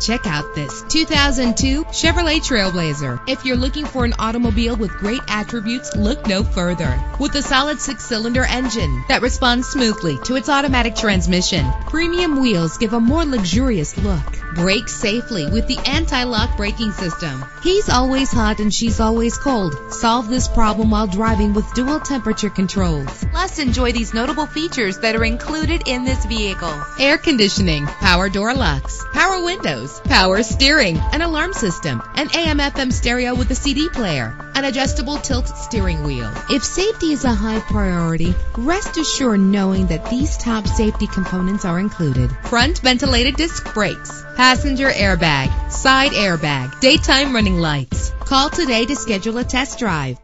Check out this 2002 Chevrolet Trailblazer. If you're looking for an automobile with great attributes, look no further. With a solid six-cylinder engine that responds smoothly to its automatic transmission, premium wheels give a more luxurious look. Brake safely with the anti-lock braking system. He's always hot and she's always cold. Solve this problem while driving with dual temperature controls. Plus, enjoy these notable features that are included in this vehicle. Air conditioning, power door locks, power windows, power steering, an alarm system, an AM FM stereo with a CD player, an adjustable tilt steering wheel. If safety is a high priority, rest assured knowing that these top safety components are included. Front ventilated disc brakes, passenger airbag, side airbag, daytime running lights. Call today to schedule a test drive.